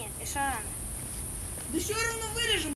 Нет, еще рано. Да все равно вырежем.